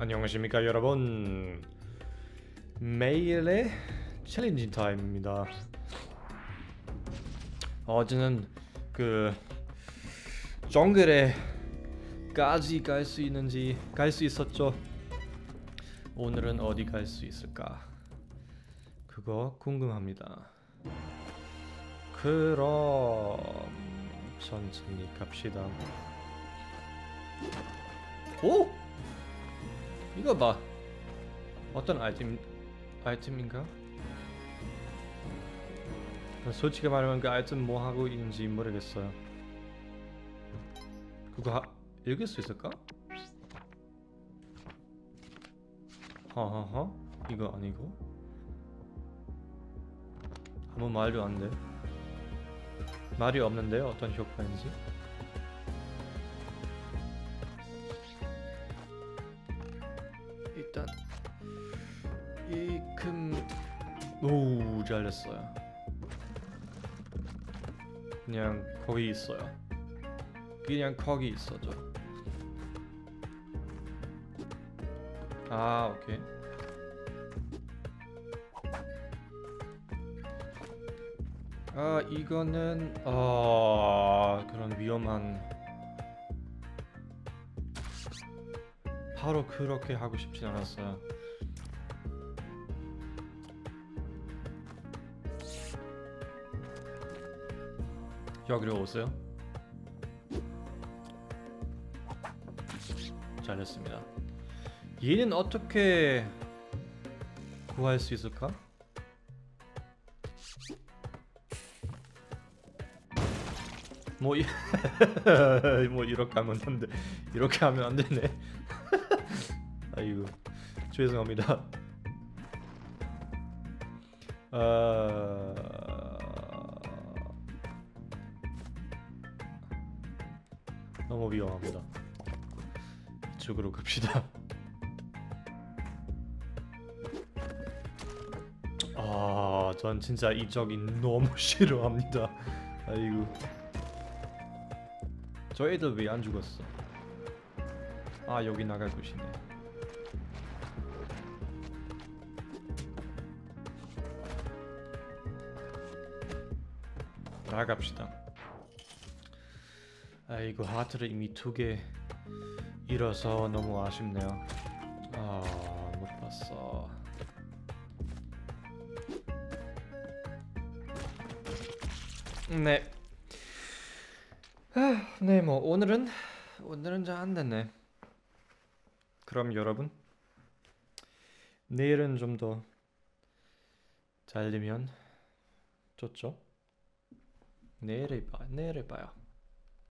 안녕하십니까 여러분. 매일의 챌린지 타임입니다. 어제는 그 정글에 까지 갈 수 있는지 갈 수 있었죠. 오늘은 어디 갈 수 있을까? 그거 궁금합니다. 그럼 천천히 갑시다. 오! 이거 봐. 어떤 아이템 아이템인가? 솔직히 말하면 그 아이템 뭐 하고 있는지 모르겠어요. 그거 하, 읽을 수 있을까? 허허허 이거 아니고 아무 말도 안 돼. 말이 없는데요 어떤 효과인지. 이금오 잘렸어요. 그냥 거기 있어요. 그냥 거기 있어줘. 아 오케이. 아 이거는 아 그런 위험한 바로 그렇게 하고 싶진 않았어요. 여기로 오세요. 잘했습니다. 얘는 어떻게 구할 수 있을까? 뭐, 이... 뭐 이렇게 하면 안 돼. 이렇게 하면 안 되네. 아이고 죄송합니다. 아... 너무 위험합니다. 이쪽으로 갑시다. 아, 전 진짜 이쪽이 너무 싫어합니다. 아이고. 저 애들 왜 안 죽었어? 아, 여기 나갈 곳이네. 나갑시다. 아이고 하트를 이미 두 개 잃어서 너무 아쉽네요. 아 못 봤어. 네. 아, 네, 뭐 오늘은 오늘은 잘 안 됐네. 그럼 여러분 내일은 좀 더잘 되면 좋죠. 내일에 봐, 내일에 봐요.